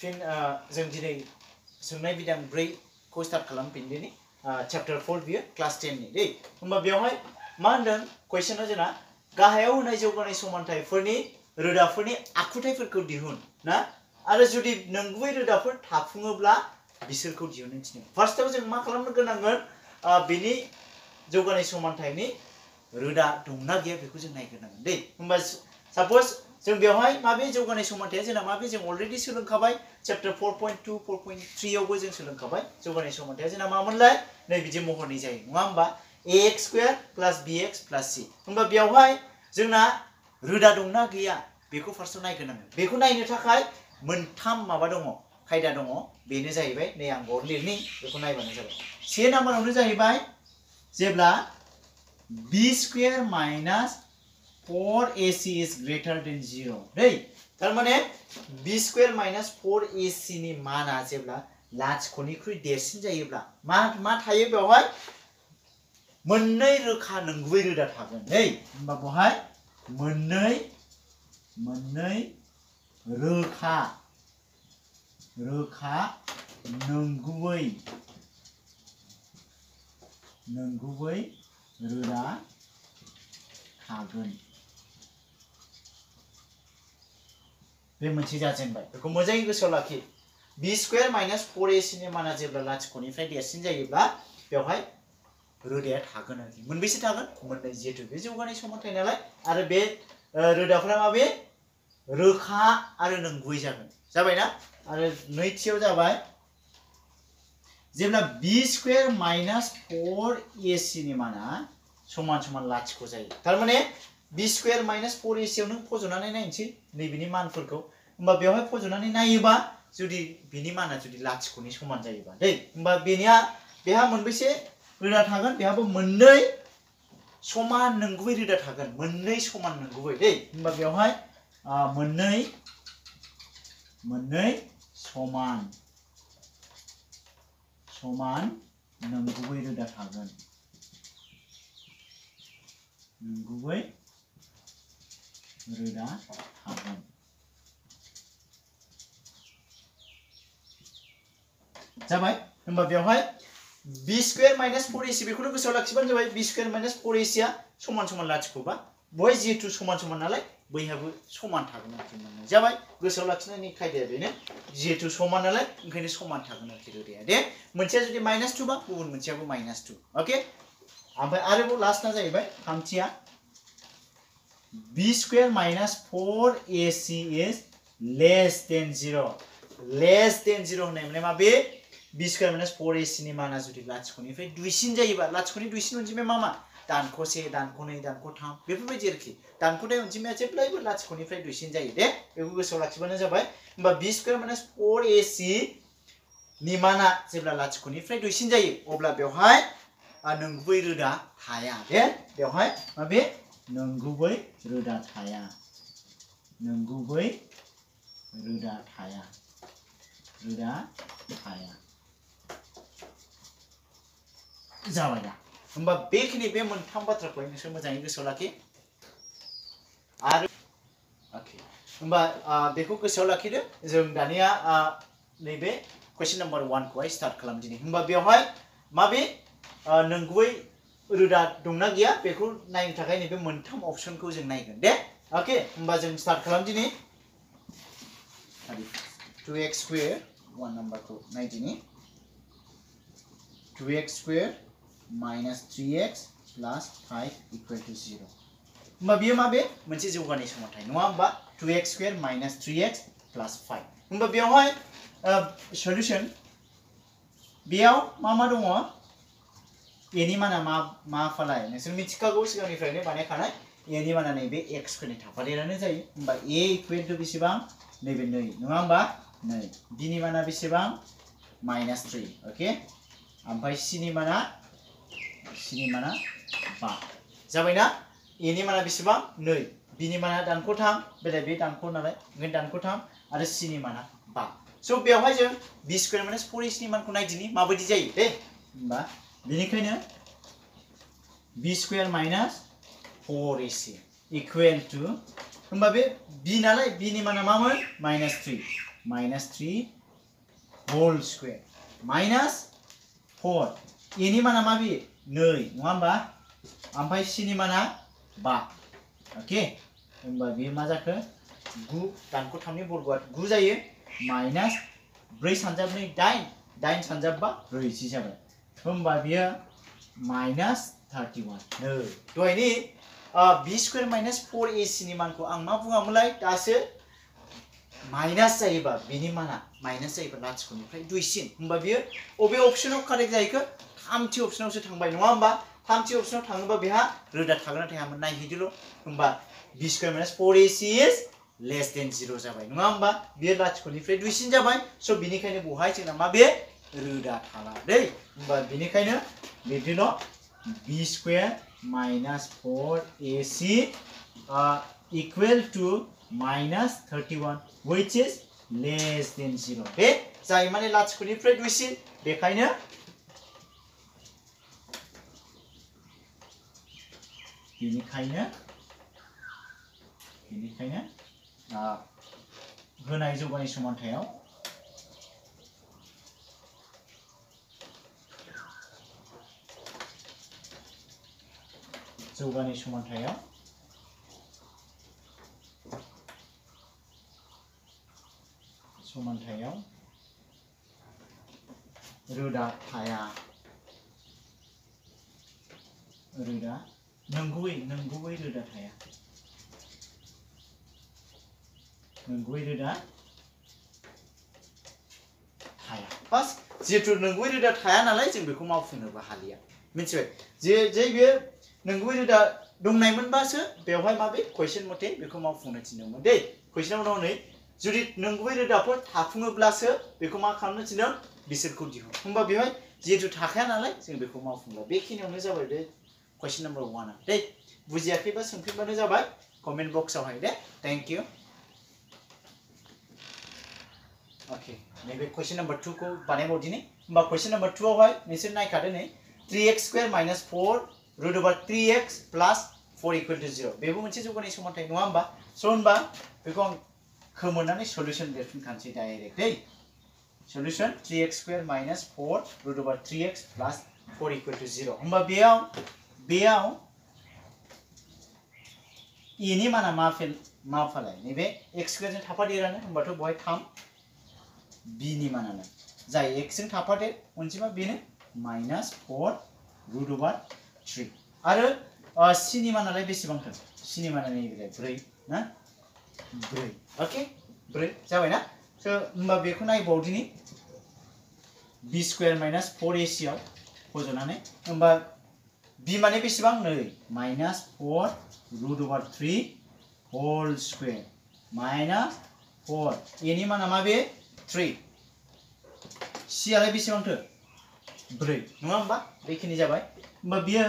Fin जों दिनै सोंनाय बिदां ब्रैखौ स्टार्ट खालामफिनदिनि चेप्टार फर बियो क्लास टेननि दै। होमबा बेवहाय मा होनदों? कुइसना जोंना गाहायाव होनाय जौगानाय समानथायफोरनि दिहुन, ना? आरो जुदि नंगुबै रोदाफोर थाफुङोब्ला बिसोरखौ दिहुननो थिनो। फार्स्टआव जों मा खालामनो गोनांगोन बिनि रोदा दंना गैया बेखौ जों नायग्रोनांगोन दै। जों बेवहाय माबे जौगानाय समानथाया जोंना माबे जों already सोलोंखाबाय chapter four point two four point थ्रियावबो जों सोलोंखाबाय जौगानाय समानथाया जोंना मामोनलाय नै बिदि महरनि जायो नङा होमबा a x square plus b x plus c होमबा बेवहाय जोंना रोदा दंना गैया बेखौ फार्स्टआव नायग्रोनांगोन बेखौ नायनो थाखाय मोनथाम माबा दङ खायदा दङ बेनो जाहैबाय नै आं बर्ड लिरनि बेखौ नायबानो जाबाय से नाम्बारावनो जाहैबाय जेब्ला बि स्कुवेर माइनास फोर ए सि इज़ ग्रेटार देन जिर' दै थारमाने स्कुवेर माइनास फोर ए सि नि माना जेब्ला लाथिख'निख्रुइ देरसिन जायोब्ला मा मा थायो बेवहाय? मोननै रोखा नंगुबै रोदा थागोन दै होमबा बेवहाय मोननै मोननै रोखा रोखा रोदा बे मोनसे जाजेनबाय बेखौ मोजाङै गोसोआव लाखि बि स्कुवेर माइनास फर ए सिनि माना जेब्ला लाथिख'निफ्राय देरसिन जायोब्ला बेवहाय रोदाया थागोन आरोखि मोनबेसे थागोन मोननै जिहेतु बे जौगानाय समानथाय नालाय आरो बे रोदाफोरा माबे रोखा आरो नंगुबै जागोन जाबायना आरो नैथियाव जाबाय जेब्ला बि स्कुवेर माइनास फर ए सिनि माना समान समान लाथिख' जायो थारमाने बि स्कुवेर माइनास फर ए सियाव नों फज'नानै नायनोसै नैबेनि मानफोरखौ होमबा बेवहाय फज'नानै नायोबा जुदि बिनि माना जुदि लाथिख'नि समान जायोबा दै होमबा बेनिया बेहा मोनबेसे रोदा थागोन बेहाबो मोननै समान नंगुबै रोदा थागोन मोननै समान नंगुबै दै होमबा बेवहाय मोननै मोननै समान समान नंगुबै रोदा थागोन नंगुबै रोदा थागोन जाबाय होमबा बेवहाय बि स्कुवेर माइनास फर एसि बेखौनो गोसोआव लाखिबानो जाबाय बि स्कुवेर माइनास फर एसिया समान समान लाथिख'बा बहाय जिहेतु समान समान नालाय बैहाबो समान थागोन आरोखि मोननै जाबाय गोसोआव लाखिनायनि खायदाया बेनो जिहेतु समान नालाय ओंखायनो समान थागोन आरोखि रोदाया दे मोनसेया जुदि माइनास टु बा गुबुन मोनसेयाबो माइनास टु अके ओमफ्राय आरोबाव लास्टना जाहैबाय थामथिया बि square minus four a c is less than zero' less than zero' होननाय माने मा बे बि स्कुवेर माइनास फर ए सिनि माना जुदि लाथिख'निफ्राय दुइसिन जायोबा लाथिख'नि दुइसिन अनजिमाया मा मा दानख' से दानख' नै दानख' थाम बेफोरबायदि आरोखि दानख'नाय अनजिमाया जेब्लायबो लाथिख'निफ्राय दुइसिन जायो दे बेखौ गोसोआव लाखिबानो जाबाय होमबा बि स्कुवेर माइनास फर ए सि नि माना जेब्ला लाथिख'निफ्राय दुइसिन जायो अब्ला बेवहाय नंगुबै रोदा थाया दे बेवहाय माबे नंगुबै रोदा थाया। नंगुबै रोदा थाया। रोदा थाया। जाबाय दा। होमबा बेखिनि बे मोनथाम बाथ्राखौहाय नोंसोर मोजाङै गोसोआव लाखि। आरो अके होमबा बेखौ गोसोआव लाखिदो। जों दानिया नैबे कुइसन नाम्बार वानखौहाय स्टार्ट खालामदिनि। होमबा बेवहाय माबे नंगुबै रोदा दंना गैया, बेखौ नायनो थाखाय नैबे मोनथाम अपसनखौ जों नायगोन दे। अके होमबा जों स्टार्ट खालामदिनि टु एक्स स्कुवेर वान नाम्बारखौ नायदिनि two x square minus three x plus five to zero' होमबा बेयो माबे मोनसे जौगानाय समानथाय, नङा होमबा? Two x square minus three x plus five होमबा बेवहाय सल्युसन बेयाव मा मा दङ? एनि माना मा मा फालाय नोंसोर मिथिखागौ सिगांनिफ्रायनो बानायखानाय एनि माना नैबे एक्सफोरनि थाफादेरानो जायो। होमबा ए इकुवेल टु बेसेबां? नैबे नै। नङा होमबा? नै। बिनि माना बेसेबां? Minus three. अके ओमफ्राय सिनि माना सिनि माना बा। जाबायना? एनि माना बेसेबां? नै। बिनि माना दानख'थाम बेलाय बे दानख' नालाय। ओंखायनो दानख'थाम आरो सिनि माना बा। स' बेवहाय जों बि स्कुवेर माइनास फर एसनि मानखौ नायदिनि। माबायदि जायो? दे। होमबा बेनिखायनो बि स्कुवेर माइनास फर एसि इकुवेल टु होमबा बे बि नालाय बिनि माना मामोन minus three minus three whole square minus four any माना मा बेयो नै नङा होमबा ओमफ्राय सिनि माना बा अके होमबा बेयो मा जाखो गु दानख' थामनि बर्गआ गु जायो माइनास ब्रै सानजाबनै दाइन दाइन सानजाबबा ब्रैजि जाबाय होमबा बेयो माइनास थार्टि वान। नै दहायनि बि स्कुवेर माइनास फर ए सिनि मानखौ आं मा बुङामोनलाय? माइनास जायोबा माना माइनास जायोबा लाथिख'निफ्राय दुइसिन। होमबा बियो अबे अपसनाव कारेक्ट जाहैखो थामथि अपसनावसो थांबाय, नङा होमबा? थामथि अपसनाव रोदा थागोन ना थायामोन नायहैदोल' होमबा माइनास फर सि इज़ लेस देन जिर' जाबाय, नङा होमबा? बियो लाथिख'निफ्राय दुइसिन जाबाय। स' मा रोदा थाला दै होमबा बिनिखायनो बिदिल' बि square minus four a c equal to minus thirty one which is less than zero बे जाय माने लाथिख'निफ्राय दुइसिन बेखायनो बेनिखायनो बेनिखायनो होनाय जौगानाय समानथायाव जौगानाय समानथायाव समानथायाव रोदा थाया रोदा नंगुबै नंगुबै रोदा थाया नंगुबै रोदा थाया बास जिहेतु नंगुबै रोदा थाया नालाय जों बेखौ मावफुंनोबो हालिया मिथिबाय जे जे बे नंगुबै रोदा दंनायमोनबासो बेवहाय माबे कुइसन मथे बेखौ मावफुंनो थिनदोंमोन दै कुइसनाव उनाव नै जुदि नंगुबै रोदाफोर थाफुङोब्लासो बेखौ मा खालामनो थिनदों बिसोरखौ दिहुन होमबा बेवहाय जिहेतु थाखाया नालाय जों बेखौ मावफुंला बेखिनियावनो जाबाय बे कुइसन नाम्बार वानआ दे बुजियाखैबा सोंफिनबानो जाबाय कमेन्ट बक्सआवहाय दे थेंक इउ अके नैबे कुइसन नाम्बार टुखौ बानायबावदिनि होमबा कुइसन नाम्बार टुआवहाय नोंसोर नायखादो नै three x square minus four root over three x plus four equal to zero' बेबो मोनसे जौगानाय समानथाय नङा होमबा स' होनबा बेखौ आं खोमोरनानै सल्युसन लिरफिनखानोसै डाइरेक्ट दै solution three x square minus four root over three x plus four equal to zero' होमबा बेयाव बेयाव एनि माना मा फेल मा फालाय नैबे एक्स स्कुवेरजों थाफादेरानो होमबाथ' बहाय थाम बिनि मानानो जाय एक्सजों थाफादेर अनजिमा बेनो माइनास फर रुट अभार थ्रि आरो सिनि मानालाय बेसेबांथो सिनि माना नैबेलाय ब्रै ना ब्रै अके ब्रै जाबाय ना स' होमबा बेखौ नायबावदिनि बि स्कुवेर माइनास फर एसियाव फज'नानै होमबा बि माने बेसेबां नै minus four root over three whole square minus four any माना मा बे थ्रि सियालाय बेसेबांथो ब्रै नङा होमबा? बेखिनि जाबाय। होमबा बियो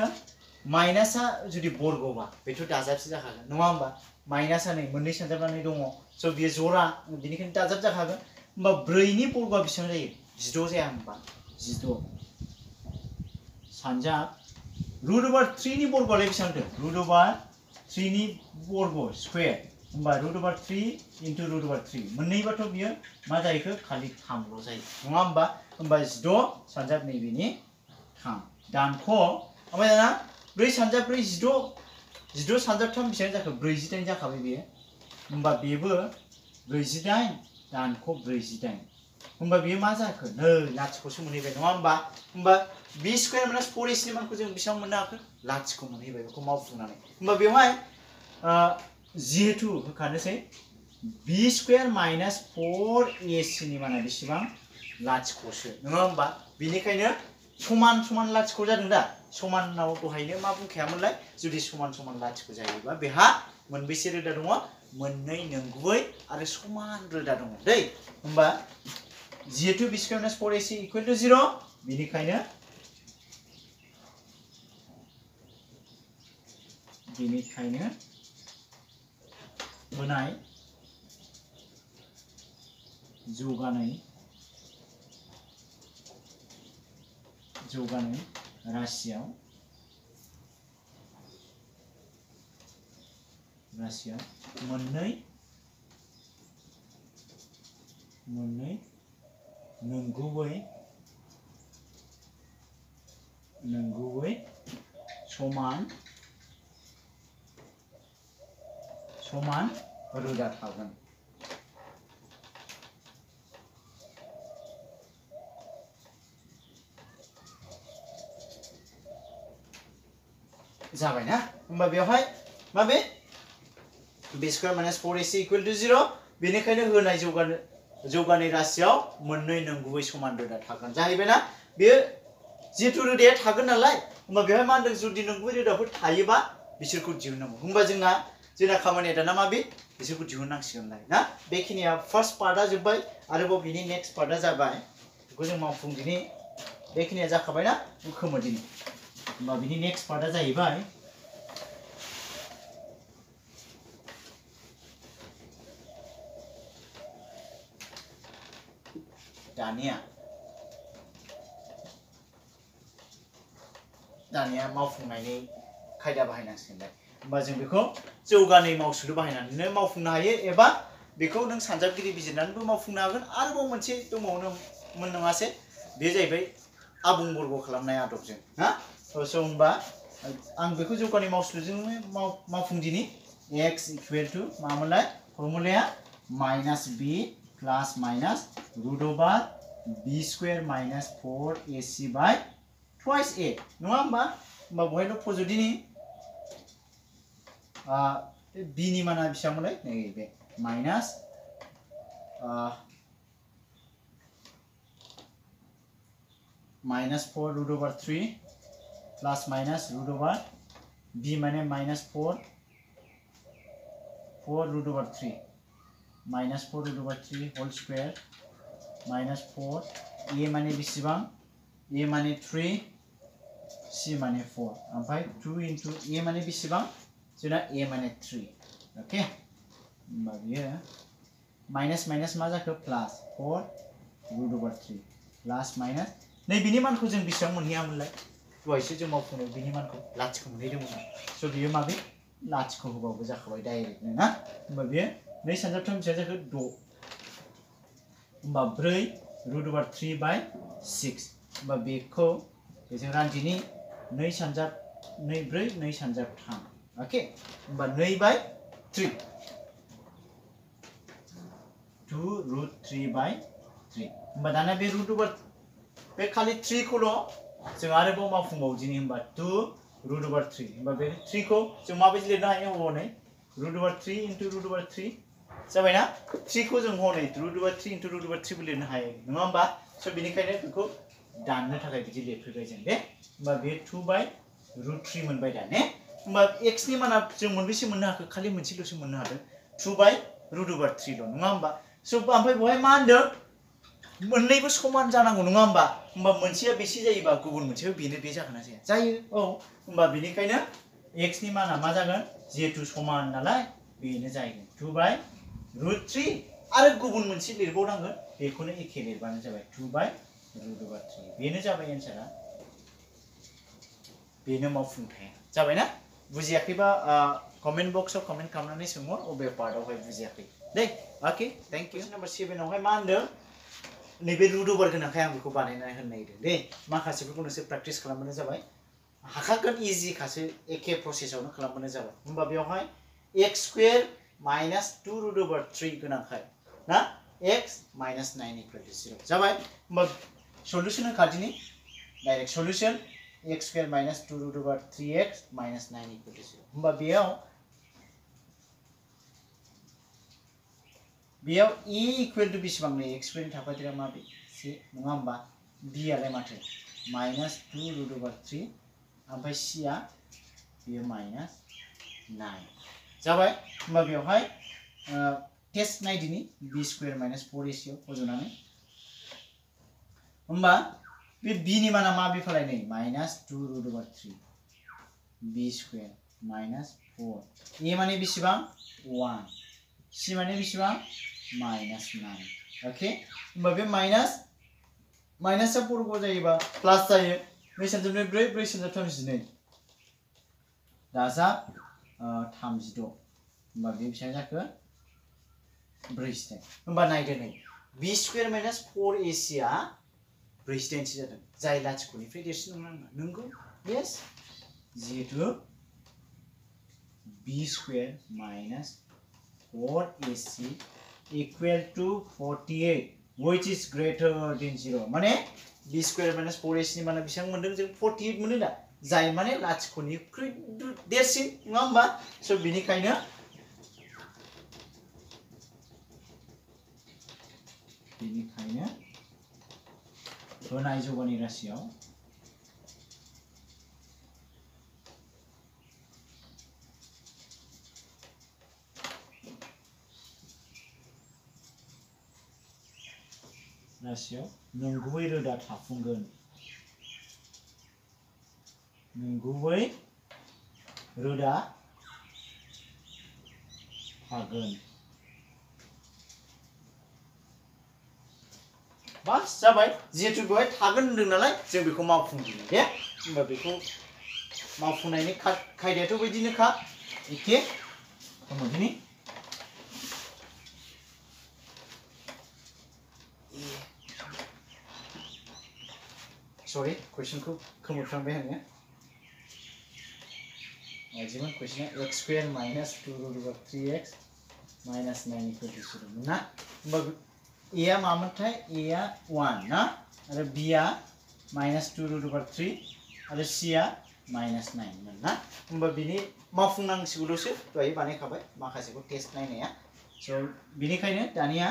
माइनासा जुदि बर्गबा बेथ' दाजाबसो जाखागोन। नङा होमबा? माइनासा नै मोननै सानजाबनानै दङ। स' बियो जरा बेनिखायनो दाजाब जाखागोन। होमबा ब्रैनि बर्गआ बेसेबां जायो? जिद' जाया होमबा? जिद' सानजाब। रुट अभार थ्रिनि बर्गआलाय बेसेबांथो रुट अभार थ्रिनि बर्ग स्कुवेर। होमबा root over three into root over three. मोननैबाथ' बियो मा जाहैखो खालि थामल' जायो। नङा होमबा? होमबा जिद' सानजाब नैबेनि थाम दानख' ओमफ्राय दाना ब्रै सानजाब ब्रै जिद' जिद' सानजाबथाम बेसेबां जाखो ब्रैजिदाइन जाखाबाय बेयो होमबा बेबो ब्रैजिदाइन दानख' ब्रैजिदाइन होमबा बेयो मा जाखो नै लाथिख'सो मोनहैबाय नङा होमबा होमबा बि स्कुवेर माइनास फर एसिनि मानखौ जों बेसेबां मोननो हाखो लाथिख' मोनहैबाय बेखौ मावफुंनानै होमबा बेवहाय जिहेतु होखानोसै बि स्कुवेर माइनास फर एसिनि माना बेसेबां लाथिख'सो। नङा होमबा? बेनिखायनो समान समान लाथिख' जादों दा समानाव दहायनो मा बुंखायामोनलाय? जुदि समान समान लाथिख' जायोबा बेहा मोनबेसे रोदा दङ? मोननै नंगुबै आरो समान रोदा दङ। दै, होमबा जिहेतु बि स्कुवेर माइनास फर एसि इकुवेल टु जिर' बेनिखायनो बेनिखायनो होनाय जौगानाय जौगानाय राशियाव राशियाव मोननै मोननै नंगुबै नंगुबै समान समान रोदा थागोन। जाबाय ना? होमबा बेवहाय माबे b? Square minus four AC equal to zero' बेनिखायनो होनाय जौगानो जौगानाय राशियाव समान रोदा थागोन। जाहैबाय ना? बेयो जिहेतु रोदाया थागोन नालाय, होमबा बेवहाय मा होनदों? जुदि नंगुबै रोदाफोर थायोबा बिसोरखौ दिहुननांगौ। होमबा जोंना जोंना खामानिया दाना माबे बिसोरखौ दिहुननांसिगोनलाय, ना? बेखिनिया फार्स्ट पार्टआ जोब्बाय, आरोबाव बिनि नेक्स्ट पार्टआ जाबाय। बेखौ जों मावफुंदिनि। बेखिनिया जाखाबाय ना? खोमोदिनि। होमबा नेक्स्ट पार्टआ जाहैबाय दानिया. दानिया मावफुंनायनि खायदा बाहायनांसिगोनलाय होमबा जों बेखौ जौगानाय मावसुलु बाहायनानैनो मावफुंनो हायो, एबा बेखौ नों सानजाबगिरि बिजिरनानैबो मावफुंनो हागोन। आरोबाव मोनसे दंबावनो मोन नङासे बे जाहैबाय आबुं बर्ग खालामनाय आदबजों ना स' होमबा आं बेखौ जौगानाय मावसुलुजोंनो माव मावफुंदिनि एक्स इकुवेल टु मामोनलाय फर्मुलाया minus b plus minus root over b square minus four a c by twice ए नङा होमबा होमबा बहायल' फज'दिनि बिनि माना बेसेबांमोनलाय नै बे minus minus four root over three plus minus root over b माने minus four four root over three minus four root over three whole square minus four a माने बेसेबां ए माने थ्रि सि माने फोर ओमफ्राय टू इन्टु ए माने बेसेबां जोंना ए माने थ्री ओके माइनास माइनास मा जाखो plus four root over three plus minus नै बिनि मानखौ जों बेसेबां मोनहैयामोनलाय दहायसो जों मावफुंनाय बिनि मानखौ लाथिख' मोनहैदोंमोन स' बियो माबे लाथिख' होबाबो जाखाबाय ना होमबा बियो नै सानजाबथाम बेसेबां जाखो ब्रै रुट अभार थ्रि बाय सिक्स होमबा बेखौ बेजों रानदिनि नै सानजाब नै ब्रै नै सानजाब थाम अके होमबा नै by three two root three by three दाना बे रुट अभार बे खालि थ्रिखौल' जों आरोबाव मावफुंबावो दिनै होमबा टु रुट अभार थ्रि होमबा बे थ्रिखौ जों माबायदि लिरनो हायो हनै root over three into root over three जाबायना थ्रिखौ जों हनै रुट अभार थ्रि इन्टु रुट अभार थ्रिबो लिरनो हायो नङा होमबा स' बेनिखायनो बेखौ दाननो थाखाय बिदि लिरफैबाय जों दे होमबा बे टु बाय रुट थ्रि मोनबाय दा ने होमबा एक्सनि माना जों मोनबेसे मोननो हाखो खालि मोनसेल'सो मोननो हादों टु बाय रुट अभार थ्रिल' नङा ओमफ्राय बेवहाय मा होनदों मोननैबो समान जानांगौ नङा होमबा होमबा मोनसेया बेसे जायोबा गुबुन मोनसेयाव बेनो बे जागोन ना जाया जायो औ होमबा बेनिखायनो एक्सनि माना मा जागोन जिहेतु समान नालाय बेनो जाहैगोन टु बाय रुट थ्रि आरो गुबुन मोनसे लिरबावनांगोन बेखौनो एखे लिरबानो जाबाय two by root over three बेनो जाबाय एन्सारा बेनो मावफुंथाया जाबायना बुजियाखैबा कमेन्ट बक्सआव कमेन्ट खालामनानै सोंहर अबे पार्टआवहाय बुजियाखै दे अके थेंक इउ नाम्बार सेभेनावहाय मा होनदों नैबे अभार गोनांखाय आं बेखौ बानायनानै होनो नागिरदों दे। माखासेफोरखौ नोंसोर प्रेक्टिस खालामबानो जाबाय। हाखागोन इजिखासो एखे प्रसेसआवनो खालामबानो जाबाय। होमबा बेवहाय x square minus two over three गोनांखाय ना? X minus nine equal to zero' जाबाय? होमबा solution होखादिनि direct solution x square minus two over three x minus nine equal to zero' होमबा बेयाव बेयाव इ इकुवेल टु बेसेबां नै एक्स स्कुवेरनि थाफादेरा मा बे से नङा होमबा बि आलाय माथो minus two root over three ओमफ्राय सिया बेयो माइनास नाइन जाबाय होमबा बेवहाय टेस्ट नायदिनि बि स्कुवेर माइनास फर एसियाव फज'नानै होमबा बे बिनि माना मा बिफालाय नै minus two root over three b square minus four a माने बेसेबां वान सि माने बेसेबां माइनास नाइन अके होमबा बे माइनास माइनासआ बर्ग जायोबा प्लास जायो नै सानजाब नै ब्रै ब्रै सानजाब थामजिनै दाजाब थामजिद' होमबा बे बेसेबां जाखो ब्रैजिदाइन होमबा नायदो नै बि स्कुवेर माइनास फर एसिया ब्रैजिदाइनसो जादों जाय लाथिख'निफ्राय देरसिन नंगौ नङा नंगौ येस जिहेतु b square minus for AC equal to forty eight which is greater than zero माने बि स्कुवेर माइनास फर एसिनि माने बेसेबां मोन्दों जों फर्टि एट मोनो दा जाय माने लाथिख'निख्रुइ देरसिन नङा होमबा स' बिनिखायनो बेनिखायनो होनाय जौगानि राशियाव राशियाव नंगुबै रोदा थाफुंगोन नंगुबै रोदा थागोन बास जाबाय जिहेतु बेवहाय थागोन होनदों नालाय जों बेखौ मावफुंदिनो दे होमबा बेखौ मावफुंनायनि खायदायाथ' बिदिनोखा एखे होमबा sorry कुइसनखौ खोमोरफ्लांबाय आङो अजिमोन कुइसना x square minus two root over three x minus nine equal to zero ना होमबा ए आ मामोनथाय ए वान ना? आरो बि आ माइनास टू रुट थ्री आरो सि आ माइनास नाइनमोन ना? होमबा बिनि मावफुंनांसिगौल'सो दहाय बानायखाबाय माखासेखौ टेस्ट नायनाया स' बिनिखायनो दानिया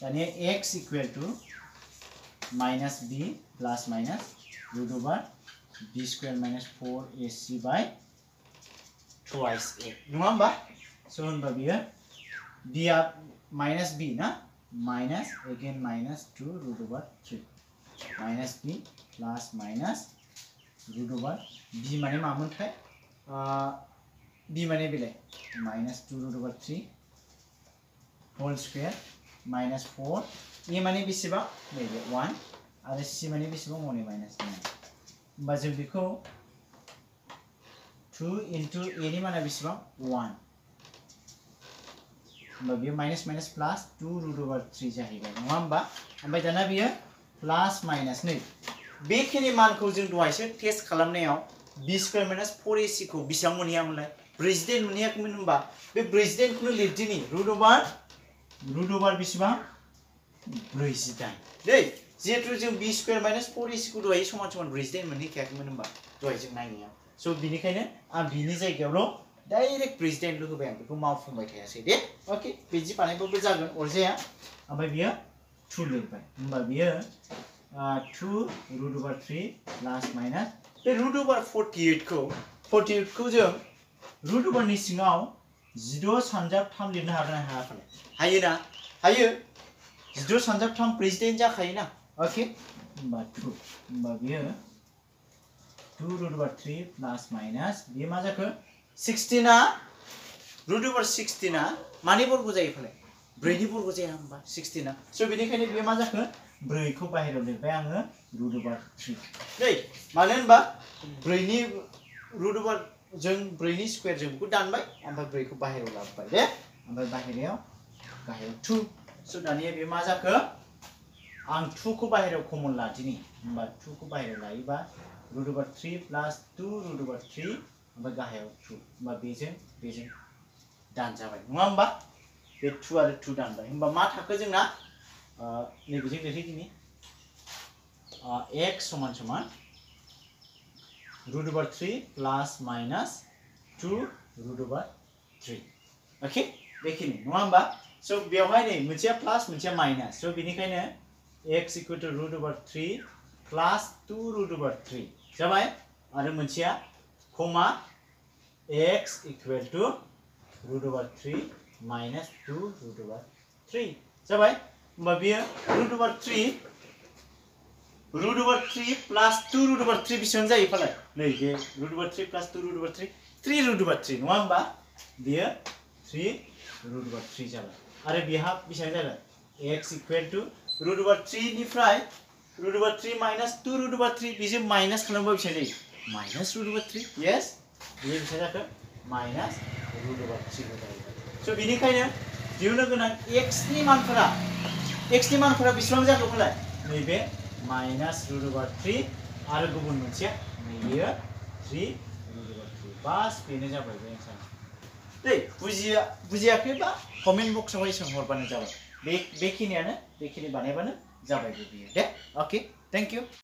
दानिया x equal to minus b plus minus root over b square minus four a c by twice a नङा होमबा स' होनबा बियो बी ना minus again minus two root over three minus b plus minus root over b माने मामोनथाय b माने बेलाय minus two root over three whole square minus four a माने बेसेबां नैबे वान आरो सि माने बेसेबां हनै माइनास नाइन होमबा जों बेखौ टु इन्टु एनि माना बेसेबां वान होमबा बेयो minus minus plus two root over three जाहैबाय नङा होमबा ओमफ्राय दाना बेयो प्लास माइनास नै बेखिनि मानखौ जों दहायसो टेस्ट खालामनायाव बि स्कुवेर माइनास फर एसिखौ बेसेबां मोनहैयामोनलाय ब्रैजिदाइन मोनहैयाखैमोन होनबा बे ब्रैजिदाइनखौनो लिरदिनि रुट अभार रुट ओभार बेसेबां ब्रैजिदाइन दै जिहेतु जों बि स्कुवेर माइनास फर एसिखौ दहाय समान समान ब्रैजिदाइन मोनहैखायाखैमोन होनबा दहाय जों नायनायाव स' बिनिखायनो आं बिनि जायगायावल' डाइरेक्ट ब्रैजिदाइनल' होबाय आं बेखौ मावफुंबाय थायासै दे अके बिदि बानायबाबो जागोन अरजाया ओमफ्राय बियो टु लिरबाय होमबा बियो two root over three plus minus बे रुट ओभार फर्टि ओइटखौ फर्टि ओइटखौ जों रुट ओभारनि सिङाव जिद' सानजाब थाम लिरनो हागोन ना हायाखै हायो ना हायो जिद' सानजाब थाम ब्रैजिदाइन जाखायो ना अके होमबा टु होमबा बियो two root over three plus minus बियो मा जाखो सिक्सटिना रुट ओभार सिक्सटिना मानि बर्ग जायो फालाय ब्रैनि बर्ग जाया होमबा सिक्सटिना स' बेनिखायनो बियो मा जाखो ब्रैखौ बाहेरायाव लिरबाय आङो रुट ओभार थ्रि दै मानो होनबा ब्रैनि रुट ओभार जों ब्रैनि स्कुवेर जों बेखौ दानबाय ओमफ्राय ब्रैखौ बाहेरायाव लाबोबाय दे। ओमफ्राय बाहेरायाव गाहायाव टु स' दानिया बे मा जाखो आं टुखौ बाहेरायाव कमन लादिनि होमबा टुखौ बाहेरायाव लायोबा root over three plus two root over three ओमफ्राय गाहायाव टु होमबा बेजों बेजों दानजाबाय नङा होमबा बे टु आरो टु दानबाय होमबा मा थाखो जोंना नैबेजों लिरहैदिनि एक्स समान समान। Root over three plus minus two root over three अके बेखिनि नङा होमबा स' बेवहाय नै मोनसेया प्लास मोनसेया माइनास स' बेनिखायनो x equal to root over three plus two root over three जाबाय आरो मोनसेया comma x equal to root over three minus two root over three जाबाय होमबा बेयो root over three root over three plus two root over three बेसेबां जायो फालाय नै बे root over three plus two root over three three root over three नङा होमबा बेयो थ्रि रुट ओभार थ्रि जाबाय आरो बेहा बेसेबां जागोन x equal to root over थ्रिनिफ्राय root over three minus two root over three बेजों माइनास जायो minus root over three yes बेयो बेसेबां जाखो माइनास रुट ओभार थ्रि जाहैबाय स' बेनिखायनो दिहुननो गोनां मानफोरा एक्सनि मानफोरा बेसेबां जागौमोनलाय नैबे माइनास रुट अभार थ्रि आरो गुबुन मोनसेया नैयो थ्रि रुट अभार थ्रि बास बेनो जाबाय बे? एन्सार दे बुजिया बुजियाखैबा कमेन्ट जाबाय बे बेखिनियानो बेखिनि बानायबानो जाबाय बेयो दे अके थेंक इउ